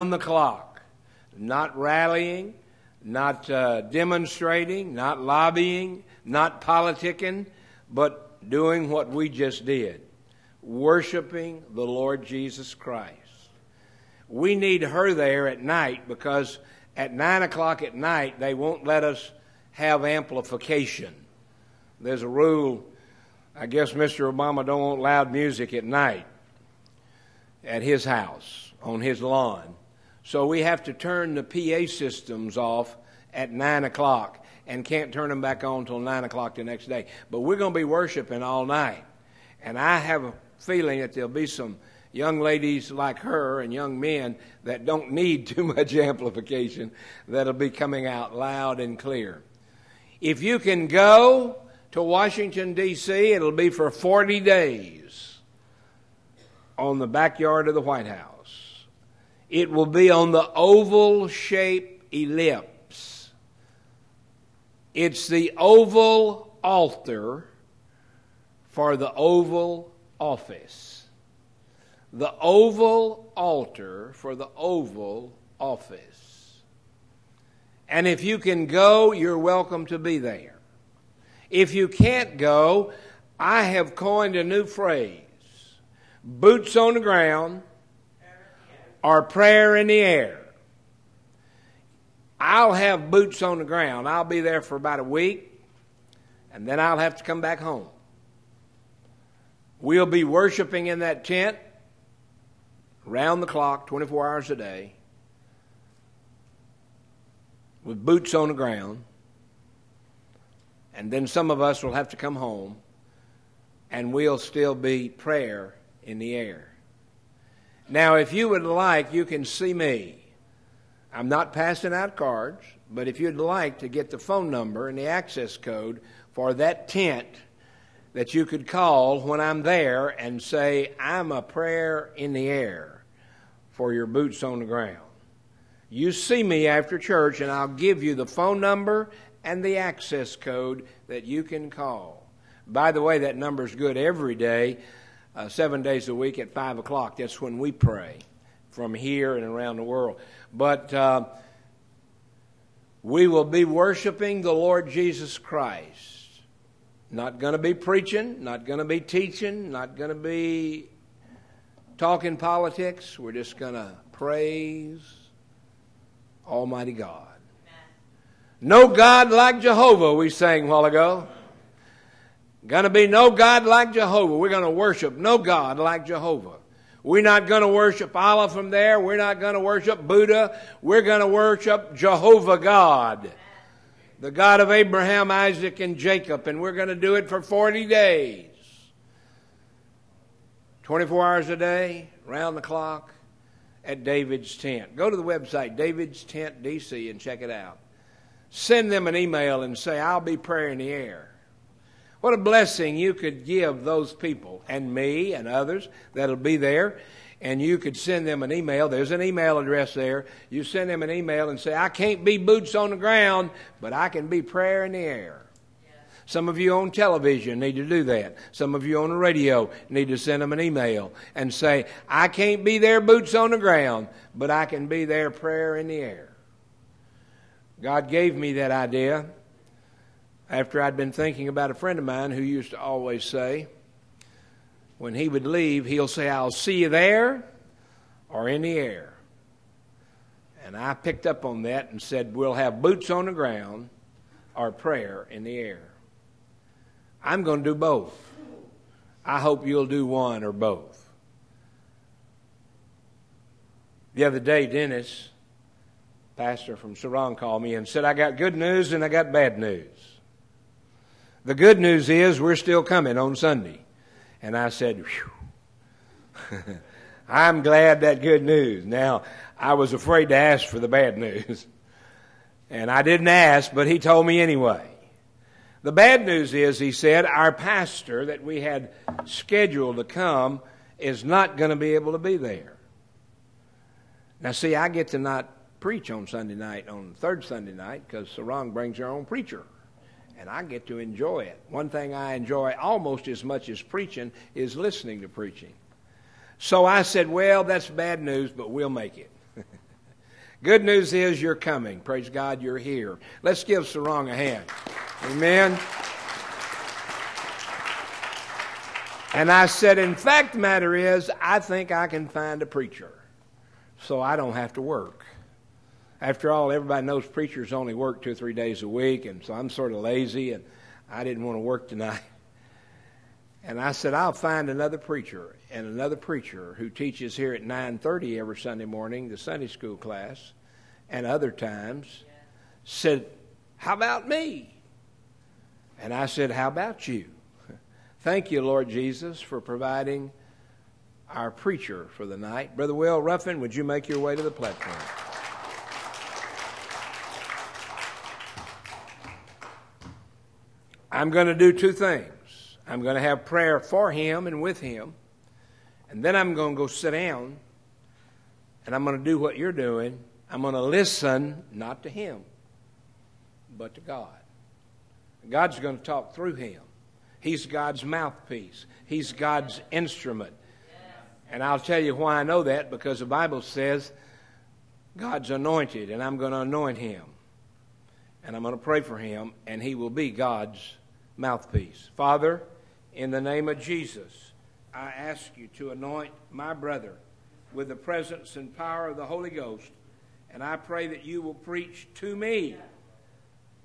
the clock, not rallying, not uh, demonstrating, not lobbying, not politicking, but doing what we just did worshiping the Lord Jesus Christ. We need her there at night because at 9 o'clock at night they won't let us have amplification. There's a rule, I guess Mr. Obama don't want loud music at night at his house, on his lawn. So we have to turn the PA systems off at 9 o'clock and can't turn them back on until 9 o'clock the next day. But we're going to be worshiping all night. And I have a feeling that there'll be some young ladies like her and young men that don't need too much amplification that'll be coming out loud and clear. If you can go to Washington, D.C., it'll be for 40 days on the backyard of the White House. It will be on the oval shaped ellipse. It's the oval altar for the oval office. The oval altar for the oval office. And if you can go, you're welcome to be there. If you can't go, I have coined a new phrase boots on the ground or prayer in the air. I'll have boots on the ground. I'll be there for about a week, and then I'll have to come back home. We'll be worshiping in that tent round the clock, 24 hours a day, with boots on the ground. And then some of us will have to come home, and we'll still be prayer in the air. Now, if you would like, you can see me. I'm not passing out cards, but if you'd like to get the phone number and the access code for that tent that you could call when I'm there and say, I'm a prayer in the air for your boots on the ground. You see me after church, and I'll give you the phone number and the access code that you can call. By the way, that number's good every day uh, seven days a week at 5 o'clock. That's when we pray from here and around the world. But uh, we will be worshiping the Lord Jesus Christ. Not going to be preaching, not going to be teaching, not going to be talking politics. We're just going to praise Almighty God. No God like Jehovah, we sang a while ago. Going to be no God like Jehovah. We're going to worship no God like Jehovah. We're not going to worship Allah from there. We're not going to worship Buddha. We're going to worship Jehovah God, the God of Abraham, Isaac, and Jacob. And we're going to do it for 40 days 24 hours a day, round the clock, at David's Tent. Go to the website, David's Tent DC, and check it out. Send them an email and say, I'll be praying in the air. What a blessing you could give those people and me and others that'll be there. And you could send them an email. There's an email address there. You send them an email and say, I can't be boots on the ground, but I can be prayer in the air. Some of you on television need to do that. Some of you on the radio need to send them an email and say, I can't be there boots on the ground, but I can be there prayer in the air. God gave me that idea after I'd been thinking about a friend of mine who used to always say, when he would leave, he'll say, I'll see you there or in the air. And I picked up on that and said, We'll have boots on the ground or prayer in the air. I'm going to do both. I hope you'll do one or both. The other day, Dennis, pastor from Sarong, called me and said, I got good news and I got bad news. The good news is we're still coming on Sunday. And I said, I'm glad that good news. Now, I was afraid to ask for the bad news. And I didn't ask, but he told me anyway. The bad news is, he said, our pastor that we had scheduled to come is not going to be able to be there. Now, see, I get to not preach on Sunday night, on third Sunday night, because Sarong brings her own preacher and I get to enjoy it. One thing I enjoy almost as much as preaching is listening to preaching. So I said, Well, that's bad news, but we'll make it. Good news is you're coming. Praise God, you're here. Let's give Sarong a hand. Amen. And I said, in fact, the matter is, I think I can find a preacher so I don't have to work. After all, everybody knows preachers only work two or three days a week, and so I'm sort of lazy, and I didn't want to work tonight. And I said, I'll find another preacher and another preacher who teaches here at 9.30 every Sunday morning, the Sunday school class, and other times, said, how about me? And I said, how about you? Thank you, Lord Jesus, for providing our preacher for the night. Brother Will Ruffin, would you make your way to the platform? I'm going to do two things. I'm going to have prayer for him and with him, and then I'm going to go sit down and I'm going to do what you're doing. I'm going to listen, not to him, but to God. God's going to talk through him. He's God's mouthpiece, He's God's instrument. And I'll tell you why I know that because the Bible says God's anointed, and I'm going to anoint him. And I'm going to pray for him, and he will be God's mouthpiece. Father, in the name of Jesus, I ask you to anoint my brother with the presence and power of the Holy Ghost. And I pray that you will preach to me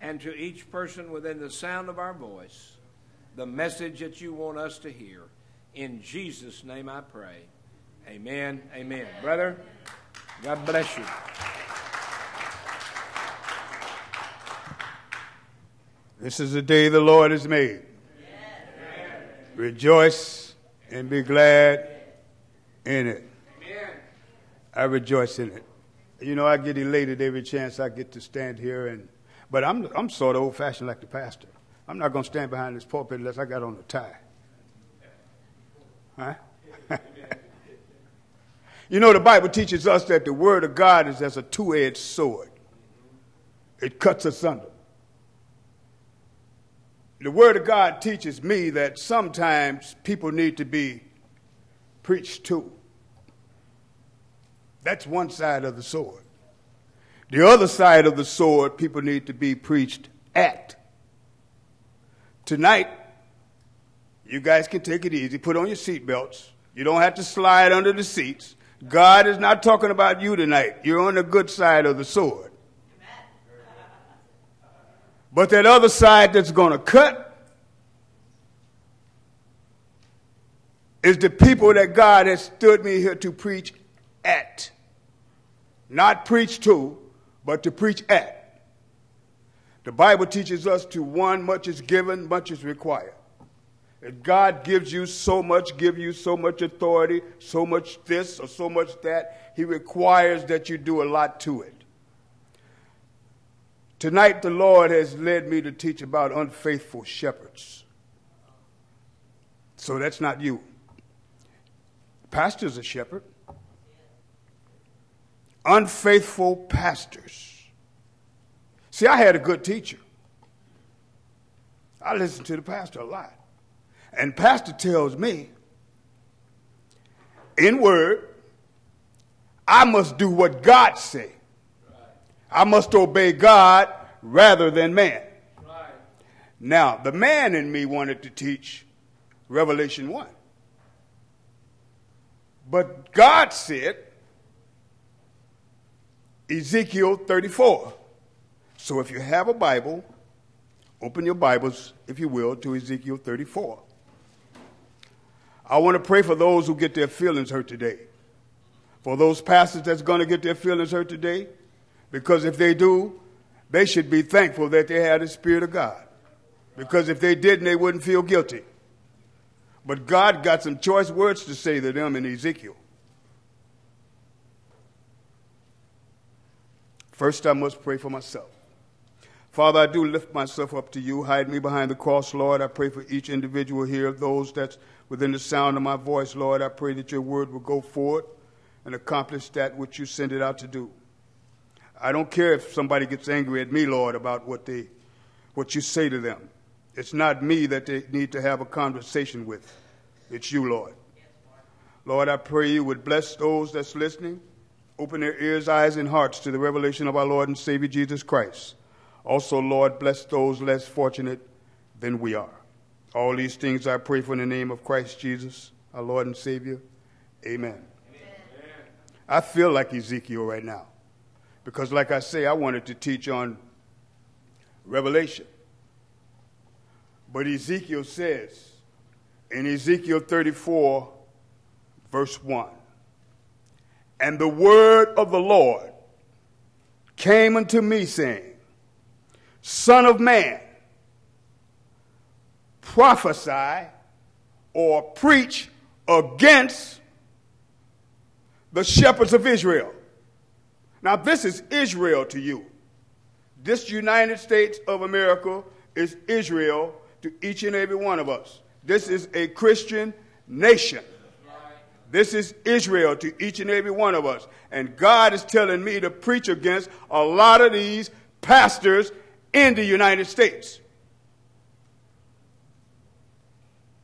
and to each person within the sound of our voice the message that you want us to hear. In Jesus' name I pray. Amen. Amen. Brother, God bless you. This is the day the Lord has made. Rejoice and be glad in it. I rejoice in it. You know, I get elated every chance I get to stand here, and but I'm I'm sort of old fashioned like the pastor. I'm not going to stand behind this pulpit unless I got on a tie. Huh? you know, the Bible teaches us that the Word of God is as a two edged sword, it cuts asunder. The Word of God teaches me that sometimes people need to be preached to. That's one side of the sword. The other side of the sword, people need to be preached at. Tonight, you guys can take it easy. Put on your seatbelts. You don't have to slide under the seats. God is not talking about you tonight. You're on the good side of the sword. But that other side that's going to cut is the people that God has stood me here to preach at. Not preach to, but to preach at. The Bible teaches us to one, much is given, much is required. If God gives you so much, give you so much authority, so much this or so much that, He requires that you do a lot to it. Tonight, the Lord has led me to teach about unfaithful shepherds. So that's not you. Pastor's a shepherd. Unfaithful pastors. See, I had a good teacher. I listened to the pastor a lot. And pastor tells me, in word, I must do what God say. I must obey God rather than man. Now, the man in me wanted to teach Revelation 1. But God said, Ezekiel 34. So if you have a Bible, open your Bibles, if you will, to Ezekiel 34. I want to pray for those who get their feelings hurt today. For those pastors that's going to get their feelings hurt today, because if they do, they should be thankful that they had the Spirit of God. Because if they didn't, they wouldn't feel guilty. But God got some choice words to say to them in Ezekiel. First, I must pray for myself. Father, I do lift myself up to you. Hide me behind the cross, Lord. I pray for each individual here, those that's within the sound of my voice, Lord. I pray that your word will go forward and accomplish that which you send it out to do. I don't care if somebody gets angry at me, Lord, about what they what you say to them. It's not me that they need to have a conversation with. It's you, Lord. Lord, I pray you would bless those that's listening Open their ears, eyes, and hearts to the revelation of our Lord and Savior Jesus Christ. Also, Lord, bless those less fortunate than we are. All these things I pray for in the name of Christ Jesus, our Lord and Savior. Amen. Amen. I feel like Ezekiel right now because, like I say, I wanted to teach on Revelation. But Ezekiel says in Ezekiel 34, verse 1 And the word of the Lord came unto me, saying, Son of man, prophesy or preach against the shepherds of Israel. Now, this is Israel to you. This United States of America is Israel to each and every one of us. This is a Christian nation. This is Israel to each and every one of us. And God is telling me to preach against a lot of these pastors in the United States.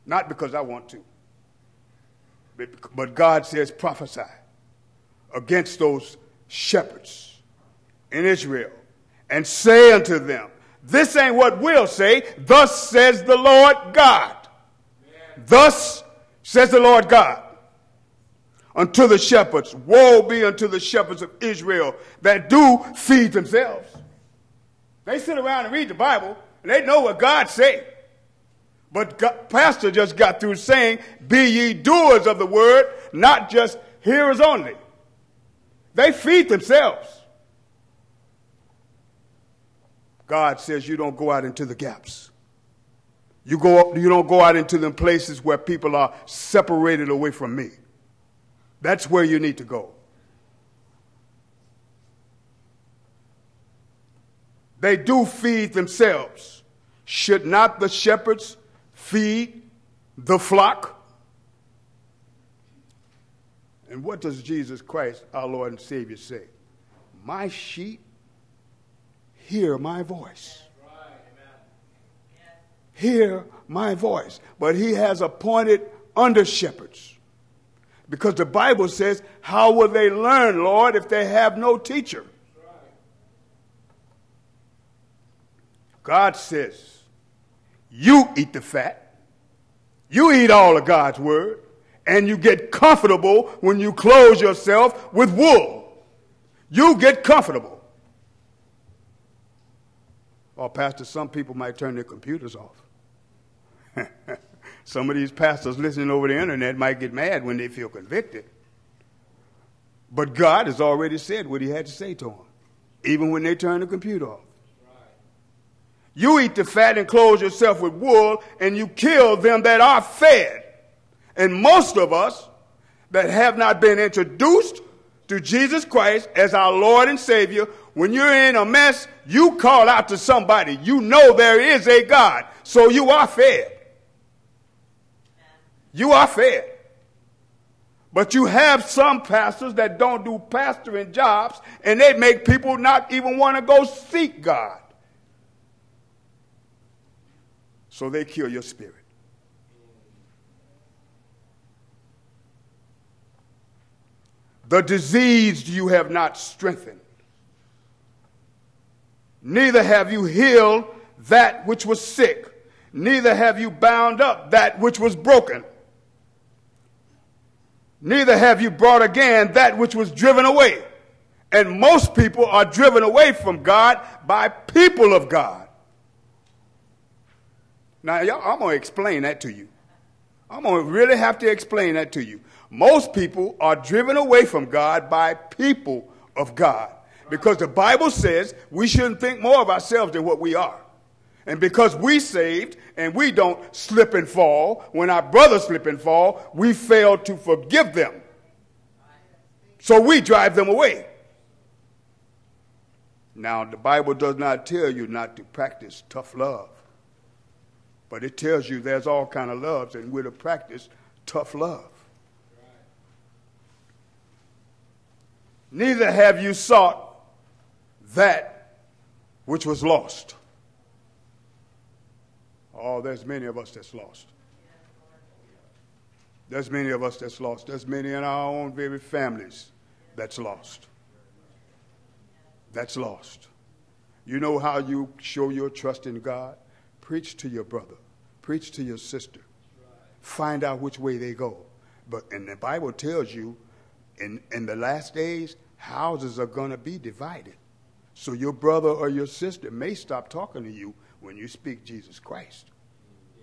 Not because I want to, but God says prophesy against those shepherds in Israel and say unto them, This ain't what we'll say. Thus says the Lord God. Amen. Thus says the Lord God unto the shepherds. Woe be unto the shepherds of Israel that do feed themselves. They sit around and read the Bible and they know what God say. But God, pastor just got through saying, be ye doers of the word, not just hearers only. They feed themselves. God says you don't go out into the gaps. You, go, you don't go out into the places where people are separated away from me. That's where you need to go. They do feed themselves. Should not the shepherds feed the flock? And what does Jesus Christ, our Lord and Savior, say? My sheep hear my voice. Hear my voice. But he has appointed under shepherds. Because the Bible says, How will they learn, Lord, if they have no teacher? God says, You eat the fat. You eat all of God's word and you get comfortable when you clothe yourself with wool. You get comfortable. Oh, Pastor, some people might turn their computers off. some of these pastors listening over the internet might get mad when they feel convicted. But God has already said what he had to say to them, even when they turn the computer off. You eat the fat and clothe yourself with wool, and you kill them that are fed. And most of us that have not been introduced to Jesus Christ as our Lord and Savior, when you're in a mess, you call out to somebody. You know there is a God. So you are fed. You are fed. But you have some pastors that don't do pastoring jobs and they make people not even want to go seek God. So they kill your spirit. The diseased you have not strengthened, neither have you healed that which was sick, neither have you bound up that which was broken, neither have you brought again that which was driven away. And most people are driven away from God by people of God. Now, y'all, I'm going to explain that to you. I'm going to really have to explain that to you. Most people are driven away from God by people of God. Because the Bible says we shouldn't think more of ourselves than what we are. And because we saved and we don't slip and fall, when our brothers slip and fall, we fail to forgive them. So we drive them away. Now, the Bible does not tell you not to practice tough love. But it tells you there's all kind of loves, and we're to practice tough love. Neither have you sought that which was lost. Oh, there's many of us that's lost. There's many of us that's lost. There's many in our own very families that's lost. that's lost. You know how you show your trust in God? Preach to your brother, preach to your sister. Find out which way they go. But and the Bible tells you in, in the last days, houses are going to be divided. So your brother or your sister may stop talking to you when you speak Jesus Christ.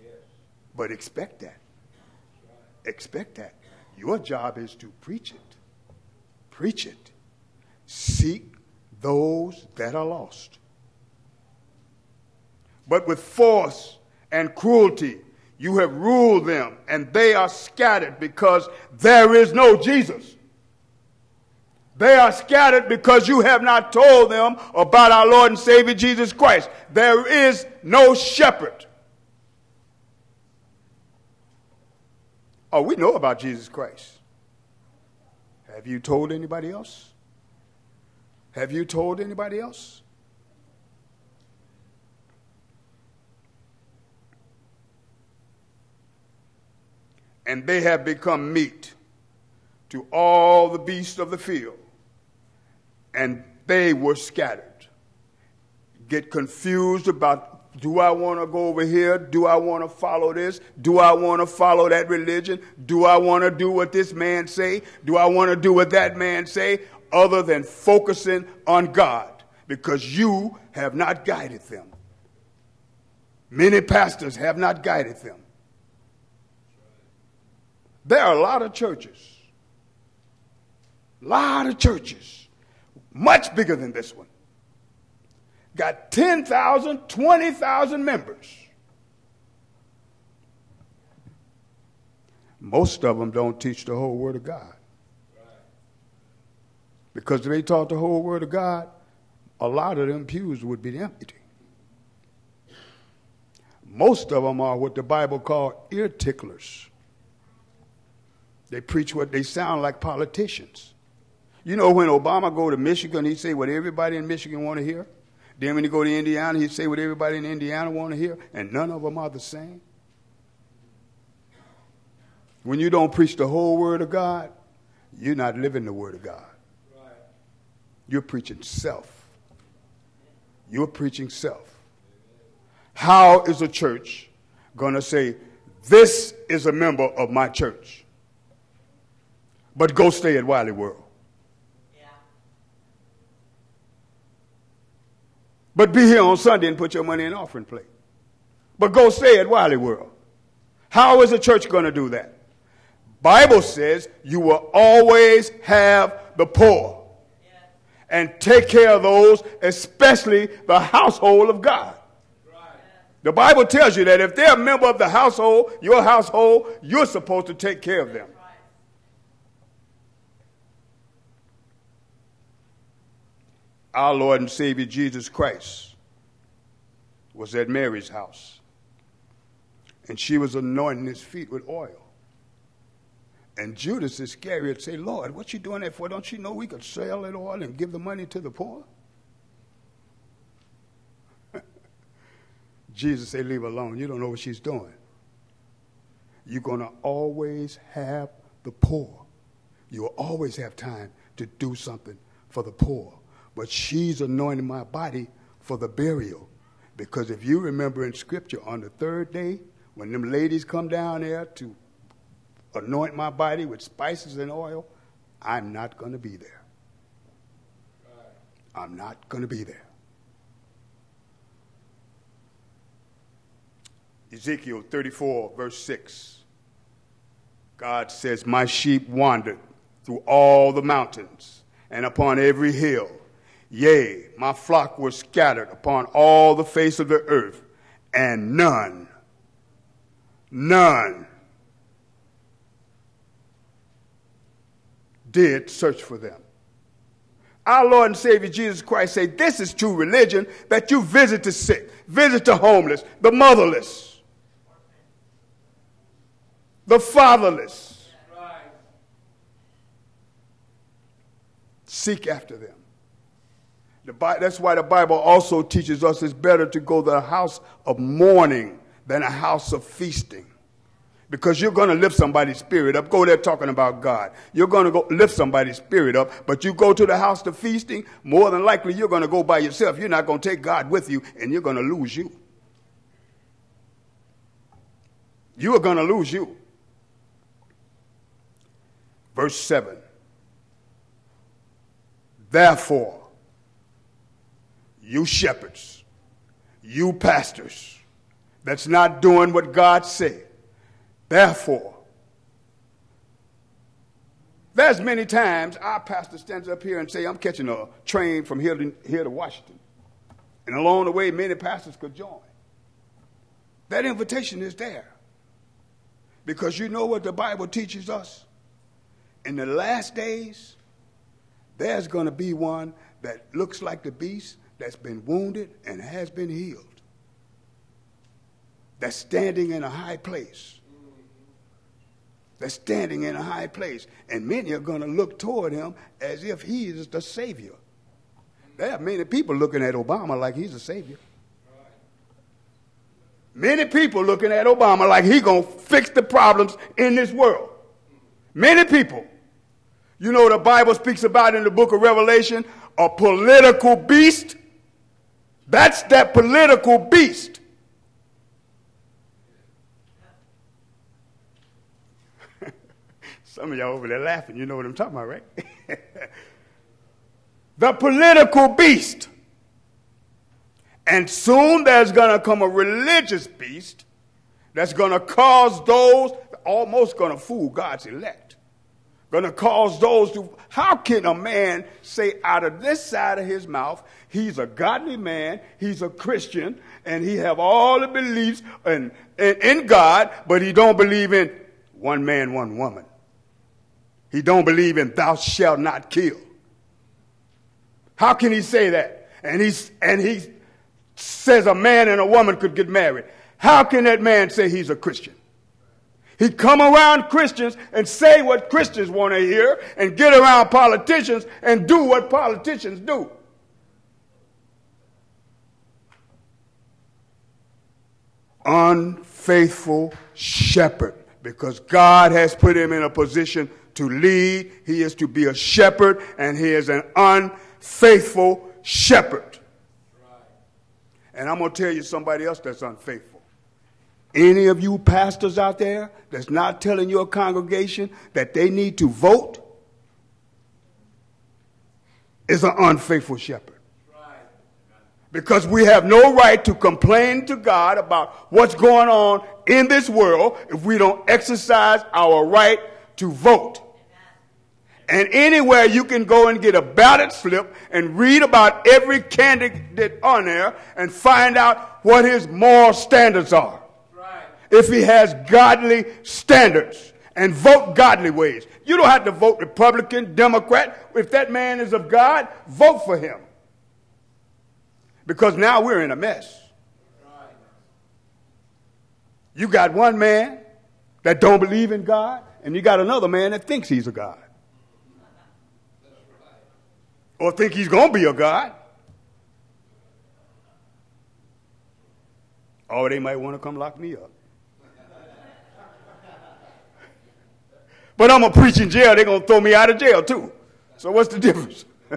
Yes. But expect that. Right. Expect that. Your job is to preach it. Preach it. Seek those that are lost. But with force and cruelty, you have ruled them, and they are scattered because there is no Jesus. They are scattered because you have not told them about our Lord and Savior Jesus Christ. There is no shepherd. Oh, we know about Jesus Christ. Have you told anybody else? Have you told anybody else? And they have become meat to all the beasts of the field and they were scattered. Get confused about do I want to go over here? Do I want to follow this? Do I want to follow that religion? Do I want to do what this man say? Do I want to do what that man say? Other than focusing on God because you have not guided them. Many pastors have not guided them. There are a lot of churches, a lot of churches much bigger than this one. Got 10,000, 20,000 members. Most of them don't teach the whole Word of God. Because if they taught the whole Word of God, a lot of them pews would be empty. Most of them are what the Bible called ear ticklers. They preach what they sound like politicians. You know, when Obama go to Michigan, he say what everybody in Michigan want to hear. Then when he go to Indiana, he say what everybody in Indiana want to hear, and none of them are the same. When you don't preach the whole Word of God, you're not living the Word of God. Right. You're preaching self. You're preaching self. How is a church going to say, This is a member of my church, but go stay at Wiley World? But be here on Sunday and put your money in offering plate. But go stay at Wiley World. How is the church going to do that? Bible says you will always have the poor and take care of those, especially the household of God. The Bible tells you that if they're a member of the household, your household, you're supposed to take care of them. Our Lord and Savior Jesus Christ was at Mary's house. And she was anointing his feet with oil. And Judas Iscariot say, Lord, what you doing that for? Don't you know we could sell that oil and give the money to the poor? Jesus said, leave her alone. You don't know what she's doing. You're going to always have the poor. You will always have time to do something for the poor but she's anointing my body for the burial. Because if you remember in Scripture, on the third day, when them ladies come down there to anoint my body with spices and oil, I'm not going to be there. I'm not going to be there. Ezekiel 34, verse 6. God says, My sheep wandered through all the mountains and upon every hill Yea, my flock was scattered upon all the face of the earth, and none, none did search for them. Our Lord and Savior Jesus Christ say, this is true religion, that you visit the sick, visit the homeless, the motherless, the fatherless. Seek after them. Bible, that's why the Bible also teaches us it's better to go to a house of mourning than a house of feasting. because you're going to lift somebody's spirit up. Go there talking about God. You're going to go lift somebody's spirit up, but you go to the house to feasting, more than likely you're going to go by yourself. You're not going to take God with you, and you're going to lose you. You are going to lose you. Verse 7. Therefore, you shepherds, you pastors, that's not doing what God said Therefore, there's many times our pastor stands up here and say, I'm catching a train from here to, here to Washington. And along the way, many pastors could join. That invitation is there. Because you know what the Bible teaches us? In the last days, there's going to be one that looks like the beast that's been wounded and has been healed. That's standing in a high place that's standing in a high place. And many are going to look toward him as if he is the Savior. There are many people looking at Obama like he's a Savior. Many people looking at Obama like he's going to fix the problems in this world. Many people. You know the Bible speaks about in the book of Revelation a political beast? That's that political beast Some of y'all over there laughing. You know what I'm talking about, right? the political beast. And soon there's going to come a religious beast that's going to cause those, almost going to fool God's elect. Going to cause those to, how can a man say out of this side of his mouth, he's a godly man, he's a Christian, and he have all the beliefs in, in, in God, but he don't believe in one man, one woman. He don't believe in thou shalt not kill. How can he say that? And he's and he says a man and a woman could get married. How can that man say he's a Christian? He come around Christians and say what Christians want to hear and get around politicians and do what politicians do. Unfaithful shepherd because God has put him in a position to lead, he is to be a shepherd, and he is an unfaithful shepherd. And I'm going to tell you somebody else that's unfaithful. Any of you pastors out there that's not telling your congregation that they need to vote is an unfaithful shepherd. Because we have no right to complain to God about what's going on in this world if we don't exercise our right to vote. And anywhere you can go and get a ballot slip and read about every candidate on there and find out what his moral standards are. If he has godly standards and vote godly ways. You don't have to vote Republican, Democrat. If that man is of God, vote for him. Because now we're in a mess. You got one man that don't believe in God, and you got another man that thinks he's a God. or think he's going to be a God. Or they might want to come lock me up. But I'm going to preach in jail. They're going to throw me out of jail too. So what's the difference?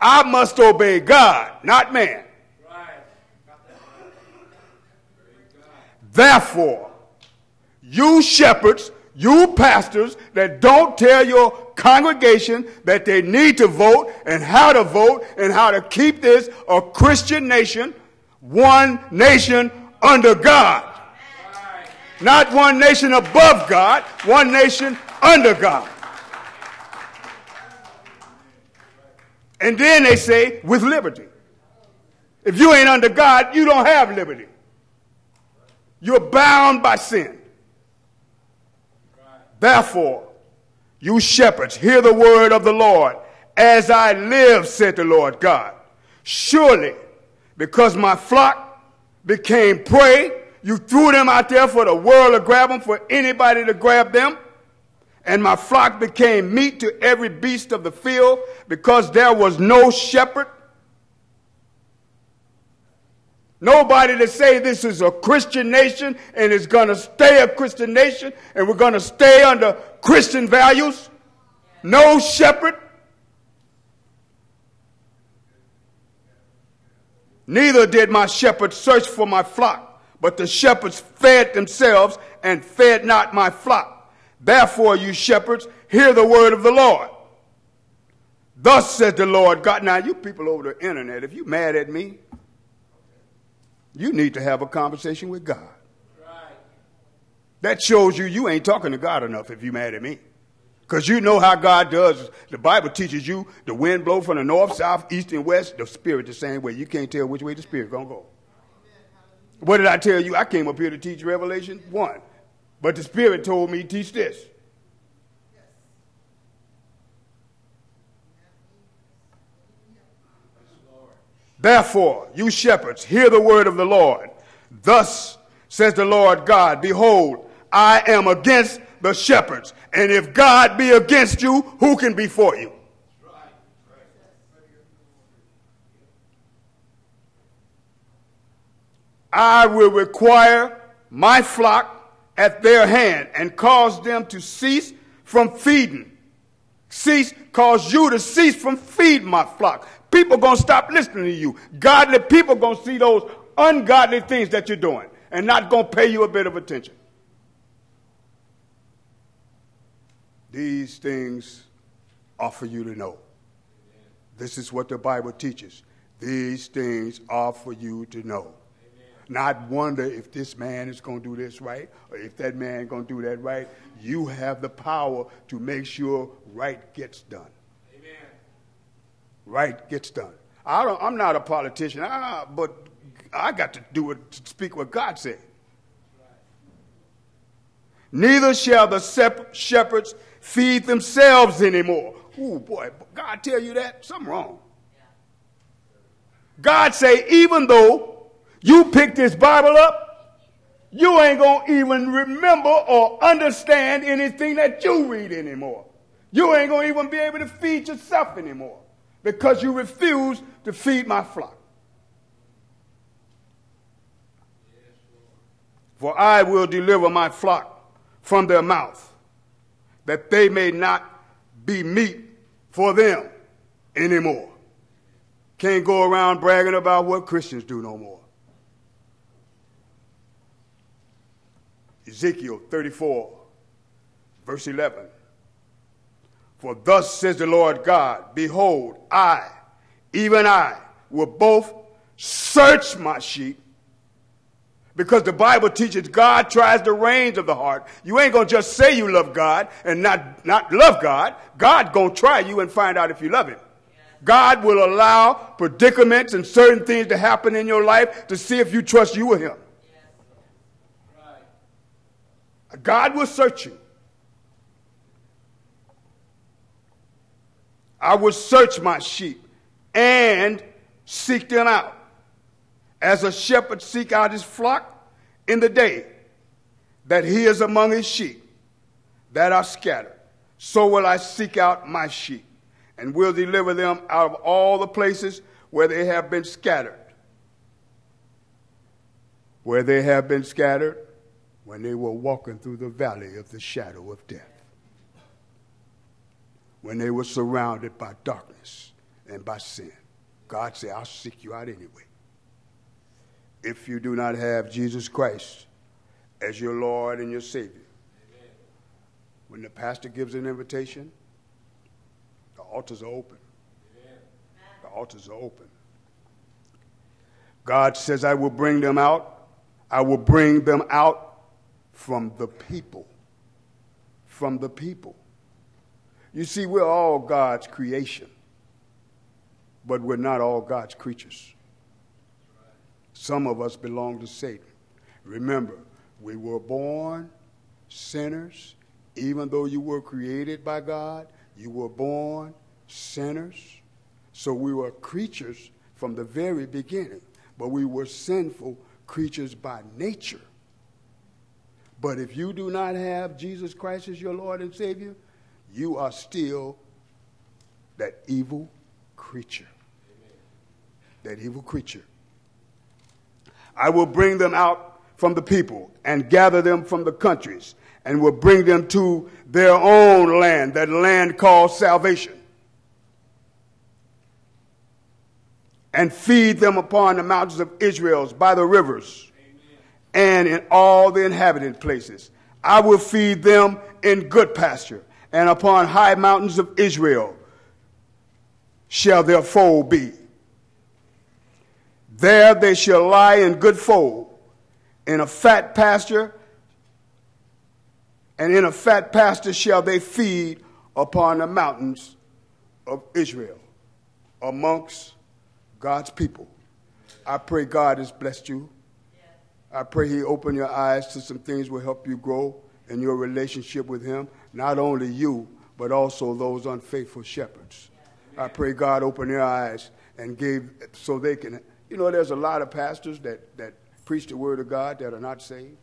I must obey God, not man. Therefore, you shepherds you pastors that don't tell your congregation that they need to vote and how to vote and how to keep this a Christian nation, one nation under God. Not one nation above God, one nation under God. And then they say, with liberty. If you ain't under God, you don't have liberty. You're bound by sin. Therefore, you shepherds, hear the word of the Lord. As I live, said the Lord God. Surely, because my flock became prey, you threw them out there for the world to grab them, for anybody to grab them. And my flock became meat to every beast of the field, because there was no shepherd. Nobody to say this is a Christian nation and is going to stay a Christian nation and we're going to stay under Christian values. No shepherd. Neither did my shepherd search for my flock, but the shepherds fed themselves and fed not my flock. Therefore, you shepherds, hear the word of the Lord. Thus says the Lord God. Now, you people over the internet, if you're mad at me, you need to have a conversation with God. That shows you you ain't talking to God enough if you're mad at me. Because you know how God does. The Bible teaches you the wind blow from the north, south, east, and west. The spirit the same way. You can't tell which way the spirit gonna go. What did I tell you? I came up here to teach Revelation 1. But the spirit told me teach this. Therefore, you shepherds, hear the word of the Lord. Thus says the Lord God, Behold, I am against the shepherds. And if God be against you, who can be for you? I will require my flock at their hand and cause them to cease from feeding. Cease, cause you to cease from feeding my flock. People gonna stop listening to you. Godly people gonna see those ungodly things that you're doing and not gonna pay you a bit of attention. These things are for you to know. This is what the Bible teaches. These things are for you to know. Not wonder if this man is going to do this right or if that man going to do that right. You have the power to make sure right gets done right gets done. I don't, I'm not a politician, ah, but I got to do it to speak what God said. Neither shall the shepherds feed themselves anymore. Ooh, boy, God tell you that? Something wrong. God say, even though you pick this Bible up, you ain't going to even remember or understand anything that you read anymore. You ain't going to even be able to feed yourself anymore because you refuse to feed my flock. For I will deliver my flock from their mouth, that they may not be meat for them anymore. Can't go around bragging about what Christians do no more. Ezekiel 34, verse 11. For thus says the Lord God, Behold, I, even I, will both search my sheep. Because the Bible teaches God tries the reins of the heart. You ain't gonna just say you love God and not, not love God. God gonna try you and find out if you love him. God will allow predicaments and certain things to happen in your life to see if you trust you or him. God will search you. I will search my sheep and seek them out. As a shepherd seek out his flock in the day that he is among his sheep that are scattered, so will I seek out my sheep and will deliver them out of all the places where they have been scattered. Where they have been scattered when they were walking through the valley of the shadow of death when they were surrounded by darkness and by sin. God said, I'll seek you out anyway. If you do not have Jesus Christ as your Lord and your Savior, Amen. when the pastor gives an invitation, the altars are open. Amen. The altars are open. God says, I will bring them out. I will bring them out from the people. From the people. You see, we're all God's creation, but we're not all God's creatures. Some of us belong to Satan. Remember, we were born sinners. Even though you were created by God, you were born sinners. So we were creatures from the very beginning, but we were sinful creatures by nature. But if you do not have Jesus Christ as your Lord and Savior, you are still that evil creature. Amen. That evil creature. I will bring them out from the people and gather them from the countries and will bring them to their own land, that land called salvation. And feed them upon the mountains of Israel by the rivers and in all the inhabited places. I will feed them in good pasture, and upon high mountains of Israel shall their fold be. There they shall lie in good fold, in a fat pasture, and in a fat pasture shall they feed upon the mountains of Israel, amongst God's people. I pray God has blessed you. I pray He open your eyes to some things will help you grow in your relationship with Him. Not only you, but also those unfaithful shepherds. I pray God open their eyes and gave so they can you know, there's a lot of pastors that, that preach the word of God that are not saved.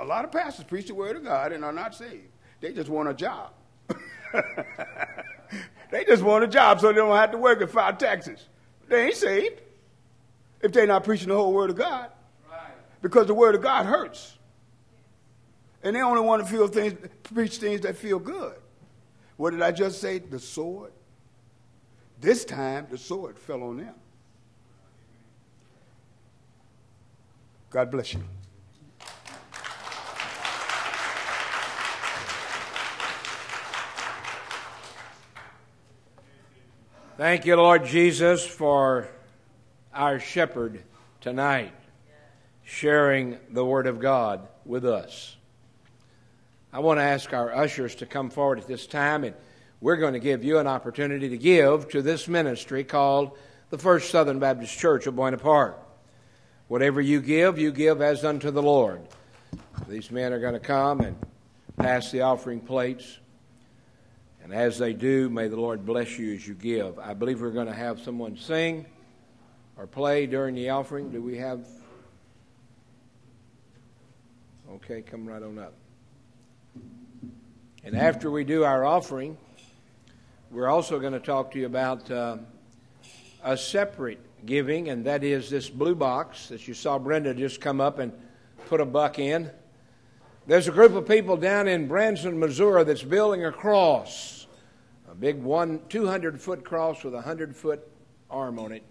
A lot of pastors preach the word of God and are not saved. They just want a job. they just want a job so they don't have to work and file taxes. They ain't saved if they're not preaching the whole word of God. Because the word of God hurts. And they only want to feel things, preach things that feel good. What did I just say? The sword this time, the sword fell on them. God bless you. Thank you, Lord Jesus, for our shepherd tonight sharing the Word of God with us. I want to ask our ushers to come forward at this time and we're going to give you an opportunity to give to this ministry called the First Southern Baptist Church of Buena Park. Whatever you give, you give as unto the Lord. These men are going to come and pass the offering plates. And as they do, may the Lord bless you as you give. I believe we're going to have someone sing or play during the offering. Do we have? Okay, come right on up. And after we do our offering, we're also going to talk to you about uh, a separate giving, and that is this blue box that you saw Brenda just come up and put a buck in. There's a group of people down in Branson, Missouri that's building a cross, a big one, 200 foot cross with a 100 foot arm on it.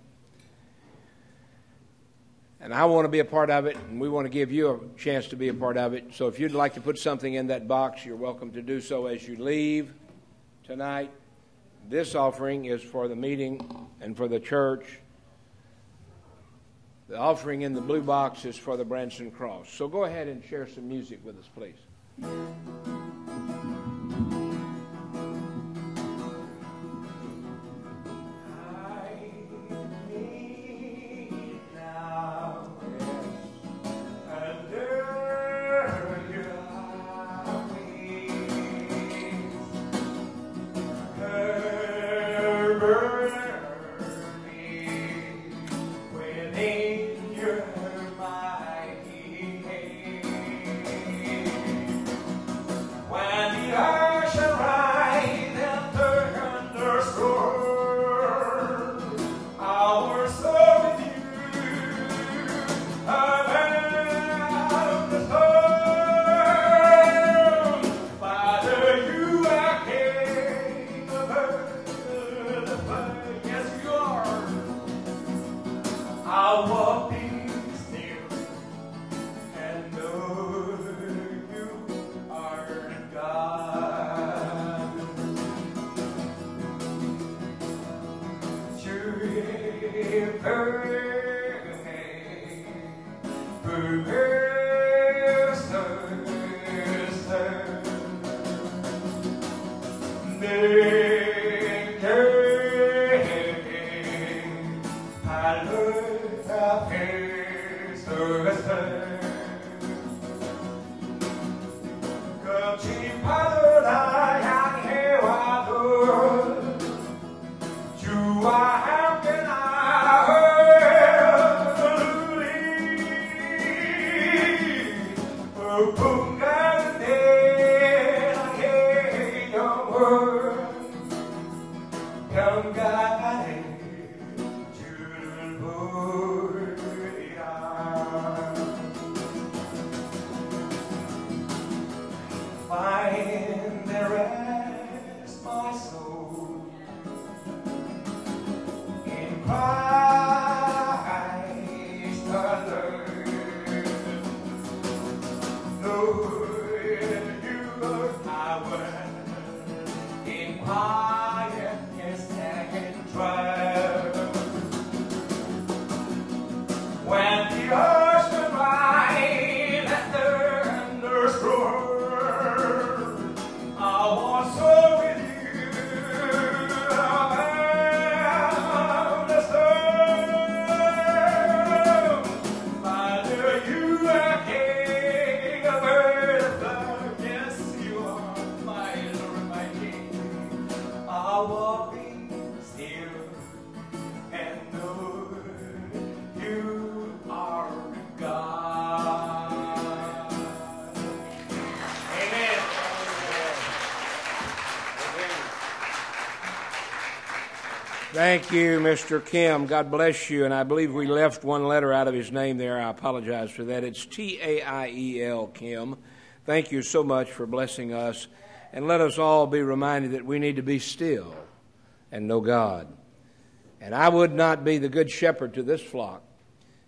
And I want to be a part of it, and we want to give you a chance to be a part of it. So if you'd like to put something in that box, you're welcome to do so as you leave tonight. This offering is for the meeting and for the church. The offering in the blue box is for the Branson Cross. So go ahead and share some music with us, please. Come God, Thank you, Mr. Kim. God bless you. And I believe we left one letter out of his name there. I apologize for that. It's T A I E L, Kim. Thank you so much for blessing us. And let us all be reminded that we need to be still and know God. And I would not be the good shepherd to this flock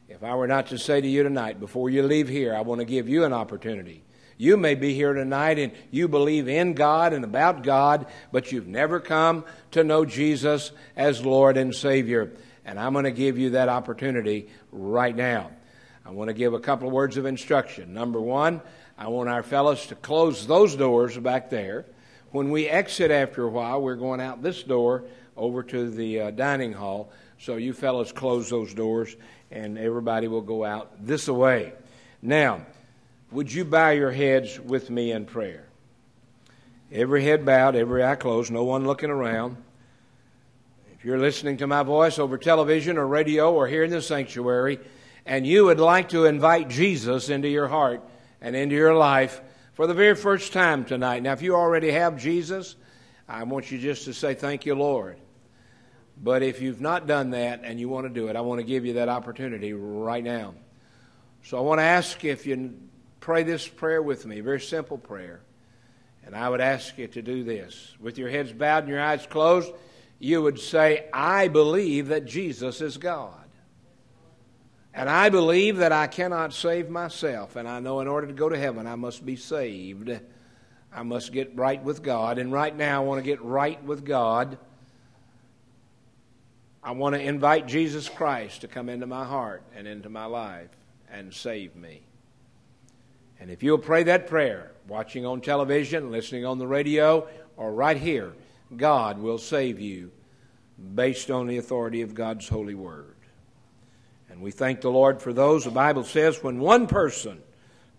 if I were not to say to you tonight, before you leave here, I want to give you an opportunity you may be here tonight and you believe in God and about God, but you've never come to know Jesus as Lord and Savior. And I'm going to give you that opportunity right now. I want to give a couple of words of instruction. Number one, I want our fellows to close those doors back there. When we exit after a while, we're going out this door over to the uh, dining hall. So you fellows close those doors and everybody will go out this way. Now, would you bow your heads with me in prayer? Every head bowed, every eye closed, no one looking around. If you're listening to my voice over television or radio or here in the sanctuary, and you would like to invite Jesus into your heart and into your life for the very first time tonight. Now, if you already have Jesus, I want you just to say, Thank you, Lord. But if you've not done that and you want to do it, I want to give you that opportunity right now. So I want to ask if you pray this prayer with me, very simple prayer. And I would ask you to do this. With your heads bowed and your eyes closed, you would say, I believe that Jesus is God. And I believe that I cannot save myself. And I know in order to go to heaven, I must be saved. I must get right with God. And right now, I want to get right with God. I want to invite Jesus Christ to come into my heart and into my life and save me. And if you'll pray that prayer, watching on television, listening on the radio, or right here, God will save you based on the authority of God's holy word. And we thank the Lord for those. The Bible says when one person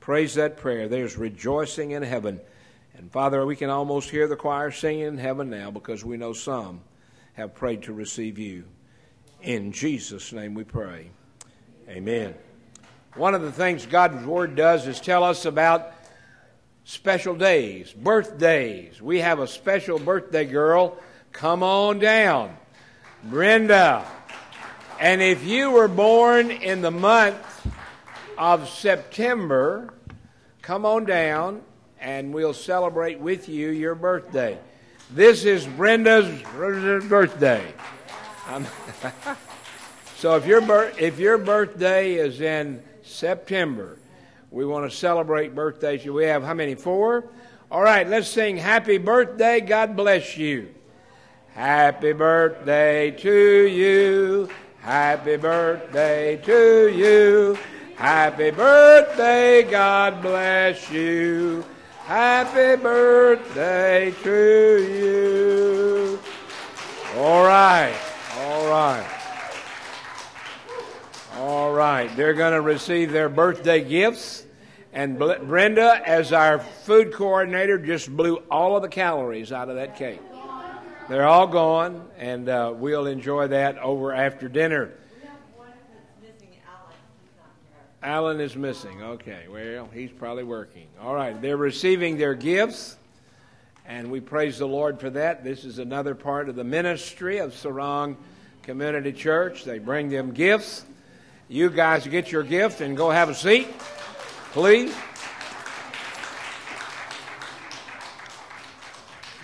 prays that prayer, there's rejoicing in heaven. And Father, we can almost hear the choir singing in heaven now because we know some have prayed to receive you. In Jesus' name we pray. Amen. One of the things God's Word does is tell us about special days, birthdays. We have a special birthday girl. Come on down, Brenda. And if you were born in the month of September, come on down and we'll celebrate with you your birthday. This is Brenda's birthday. Um, so if your, if your birthday is in September. We want to celebrate birthdays. We have how many? Four? All right, let's sing Happy Birthday. God bless you. Happy birthday to you. Happy birthday to you. Happy birthday. God bless you. Happy birthday to you. All right. All right. All right. They're going to receive their birthday gifts. And Brenda, as our food coordinator, just blew all of the calories out of that cake. They're all gone, and uh, we'll enjoy that over after dinner. Alan is missing. Okay, well, he's probably working. All right, they're receiving their gifts, and we praise the Lord for that. This is another part of the ministry of Sarang Community Church. They bring them gifts you guys get your gift and go have a seat, please.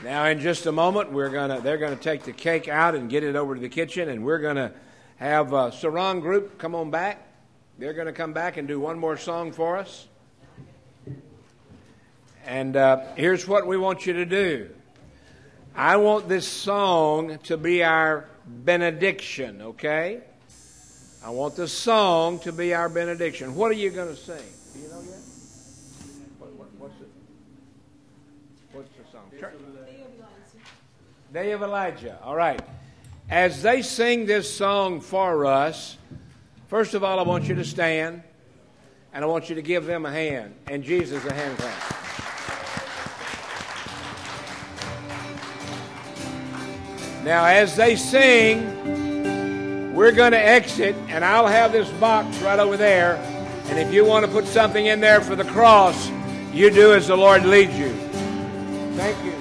Now, in just a moment, we're gonna they're gonna take the cake out and get it over to the kitchen, and we're gonna have a Sarang group come on back. They're going to come back and do one more song for us. And uh, here's what we want you to do. I want this song to be our benediction, okay? I want the song to be our benediction. What are you going to sing? Do you know yet? What, what, what's it? What's the song? Church? Day of Elijah. All right. As they sing this song for us, first of all, I want you to stand and I want you to give them a hand and Jesus a hand clap. Now, as they sing, we're going to exit, and I'll have this box right over there. And if you want to put something in there for the cross, you do as the Lord leads you. Thank you.